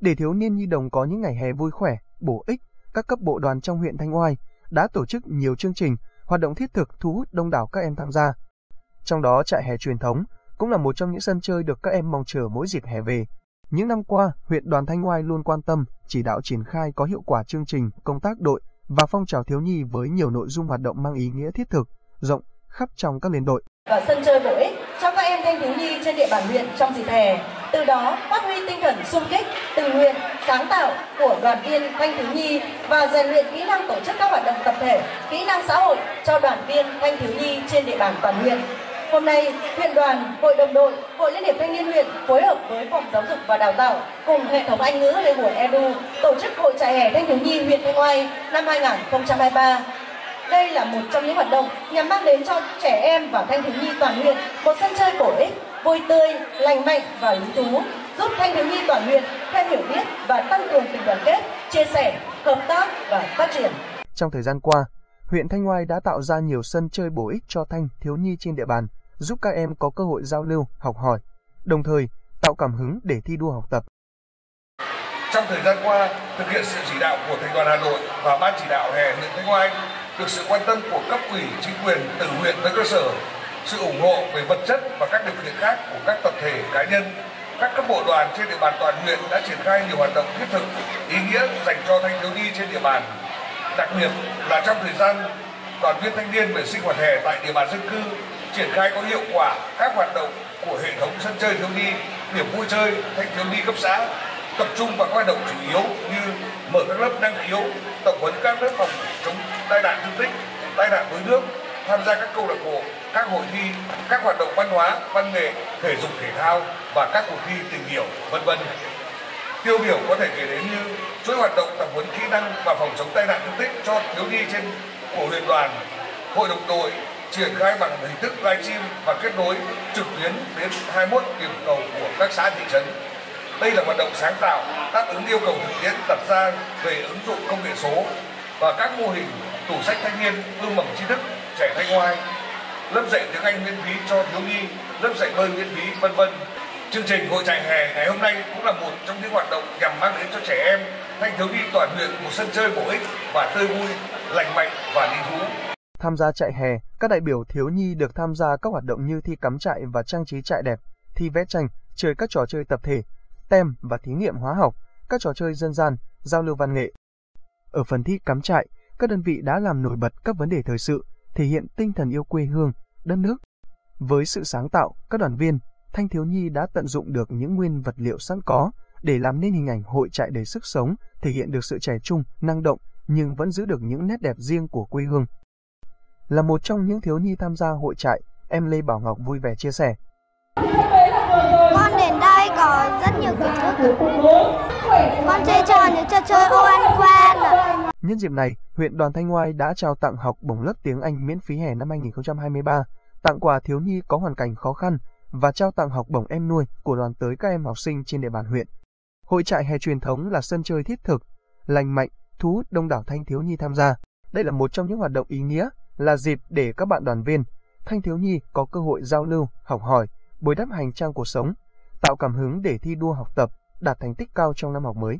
Để thiếu niên nhi đồng có những ngày hè vui khỏe, bổ ích, các cấp bộ đoàn trong huyện Thanh Oai đã tổ chức nhiều chương trình, hoạt động thiết thực thu hút đông đảo các em tham gia. Trong đó trại hè truyền thống cũng là một trong những sân chơi được các em mong chờ mỗi dịp hè về. Những năm qua, huyện đoàn Thanh Oai luôn quan tâm, chỉ đạo triển khai có hiệu quả chương trình, công tác đội và phong trào thiếu nhi với nhiều nội dung hoạt động mang ý nghĩa thiết thực, rộng khắp trong các liên đội. Và sân chơi bổ ích cho các em thanh thiếu nhi trên địa bàn huyện trong dịp hè. Từ đó phát huy tinh thần sung kích, tình nguyện, sáng tạo của đoàn viên thanh thiếu nhi và rèn luyện kỹ năng tổ chức các hoạt động tập thể, kỹ năng xã hội cho đoàn viên thanh thiếu nhi trên địa bàn toàn huyện. Hôm nay, huyện đoàn, hội đồng đội, hội liên hiệp thanh niên huyện phối hợp với phòng giáo dục và đào tạo cùng hệ thống Anh ngữ Lê Hủa Edu tổ chức hội trại hè thanh thiếu nhi huyện Thanh Oai năm 2023. Đây là một trong những hoạt động nhằm mang đến cho trẻ em và thanh thiếu nhi toàn huyện một sân chơi bổ ích, vui tươi, lành mạnh và lý thú, giúp thanh thiếu nhi toàn huyện thêm hiểu biết và tăng cường tình đoàn kết, chia sẻ, hợp tác và phát triển. Trong thời gian qua, huyện Thanh Oai đã tạo ra nhiều sân chơi bổ ích cho thanh thiếu nhi trên địa bàn, giúp các em có cơ hội giao lưu, học hỏi, đồng thời tạo cảm hứng để thi đua học tập. Trong thời gian qua, thực hiện sự chỉ đạo của Thành đoàn Hà Nội và Ban chỉ đạo hè huyện Thanh Oai, được sự quan tâm của cấp ủy chính quyền từ huyện tới cơ sở, sự ủng hộ về vật chất và các điều kiện khác của các tập thể cá nhân, các cấp bộ đoàn trên địa bàn toàn huyện đã triển khai nhiều hoạt động thiết thực, ý nghĩa dành cho thanh thiếu nhi trên địa bàn. Đặc biệt là trong thời gian đoàn viên thanh niên về sinh hoạt hè tại địa bàn dân cư, triển khai có hiệu quả các hoạt động của hệ thống sân chơi thiếu nhi, điểm vui chơi thanh thiếu nhi cấp xã, tập trung vào các hoạt động chủ yếu như mở các lớp năng khiếu, tập huấn các lớp phòng chống tai nạn thương tích, tai nạn đuối nước, tham gia các câu lạc bộ, các hội thi, các hoạt động văn hóa, văn nghệ, thể dục thể thao và các cuộc thi tìm hiểu, vân vân. Tiêu biểu có thể kể đến như chuỗi hoạt động tập huấn kỹ năng và phòng chống tai nạn thương tích cho thiếu nhi trên của huyện đoàn, hội đồng đội triển khai bằng hình thức livestream và kết nối trực tuyến đến 21 điểm cầu của các xã thị trấn. Đây là hoạt động sáng tạo, đáp ứng yêu cầu thực tiễn đặt ra về ứng dụng công nghệ số và các mô hình tủ sách thanh niên ươm mầm tri thức trẻ thanh ngoai, lớp dạy tiếng Anh miễn phí cho thiếu nhi, lớp dạy bơi miễn phí, vân vân. Chương trình hội trại hè ngày hôm nay cũng là một trong những hoạt động nhằm mang đến cho trẻ em, thanh thiếu nhi toàn huyện một sân chơi bổ ích và tươi vui, lành mạnh và lý thú. Tham gia trại hè, các đại biểu thiếu nhi được tham gia các hoạt động như thi cắm trại và trang trí trại đẹp, thi vẽ tranh, chơi các trò chơi tập thể, tem và thí nghiệm hóa học, các trò chơi dân gian, giao lưu văn nghệ. Ở phần thi cắm trại, các đơn vị đã làm nổi bật các vấn đề thời sự, thể hiện tinh thần yêu quê hương, đất nước. Với sự sáng tạo, các đoàn viên, thanh thiếu nhi đã tận dụng được những nguyên vật liệu sẵn có để làm nên hình ảnh hội trại đầy sức sống, thể hiện được sự trẻ trung, năng động nhưng vẫn giữ được những nét đẹp riêng của quê hương. Là một trong những thiếu nhi tham gia hội trại, em Lê Bảo Ngọc vui vẻ chia sẻ. Con đến đây có rất nhiều kiến thức. Con chơi trò những trò chơi ô ăn. Nhân dịp này, huyện Đoàn Thanh Oai đã trao tặng học bổng lớp tiếng Anh miễn phí hè năm 2023, tặng quà thiếu nhi có hoàn cảnh khó khăn và trao tặng học bổng em nuôi của đoàn tới các em học sinh trên địa bàn huyện. Hội trại hè truyền thống là sân chơi thiết thực, lành mạnh, thu hút đông đảo thanh thiếu nhi tham gia. Đây là một trong những hoạt động ý nghĩa, là dịp để các bạn đoàn viên, thanh thiếu nhi có cơ hội giao lưu, học hỏi, bồi đắp hành trang cuộc sống, tạo cảm hứng để thi đua học tập, đạt thành tích cao trong năm học mới.